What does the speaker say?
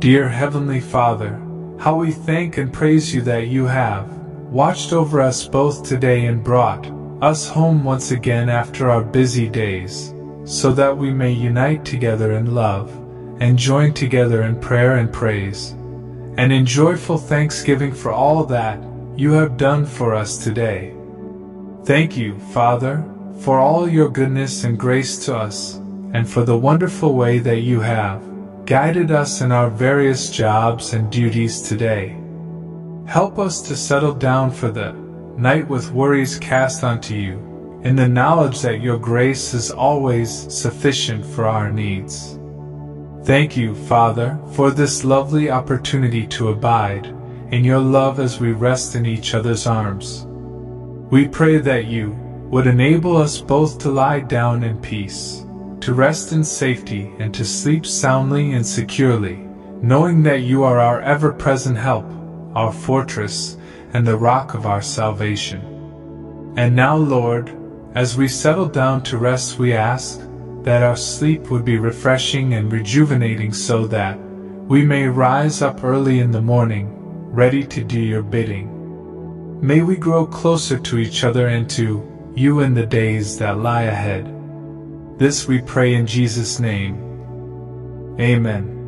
Dear Heavenly Father, how we thank and praise you that you have watched over us both today and brought us home once again after our busy days, so that we may unite together in love and join together in prayer and praise, and in joyful thanksgiving for all that you have done for us today. Thank you, Father, for all your goodness and grace to us, and for the wonderful way that you have guided us in our various jobs and duties today. Help us to settle down for the night with worries cast onto you, in the knowledge that your grace is always sufficient for our needs. Thank you, Father, for this lovely opportunity to abide in your love as we rest in each other's arms. We pray that you would enable us both to lie down in peace, to rest in safety, and to sleep soundly and securely, knowing that you are our ever present help, our fortress, and the rock of our salvation. And now, Lord, as we settle down to rest, we ask that our sleep would be refreshing and rejuvenating so that we may rise up early in the morning, ready to do your bidding. May we grow closer to each other and to you in the days that lie ahead. This we pray in Jesus' name. Amen.